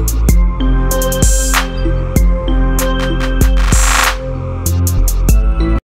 Thank